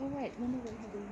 All right, let me go ahead and